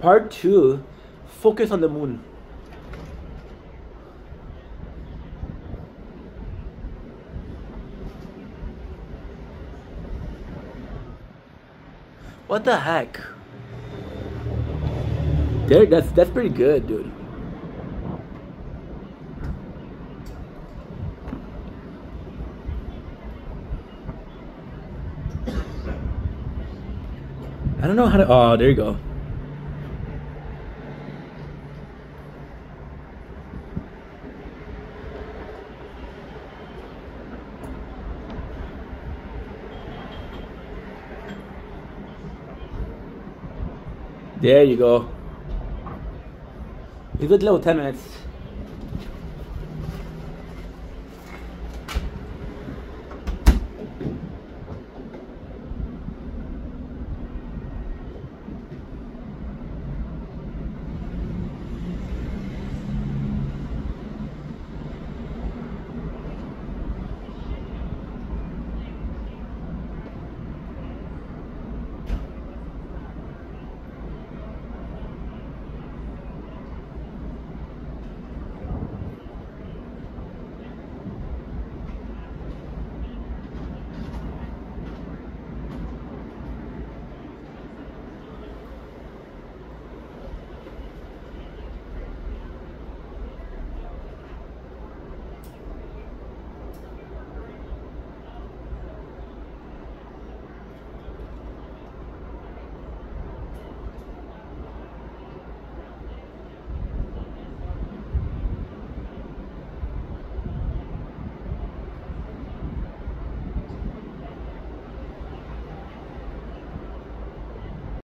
Part two, focus on the moon. What the heck? Derek, that's that's pretty good, dude. I don't know how to. Oh, there you go. There you go. Leave it low 10 minutes.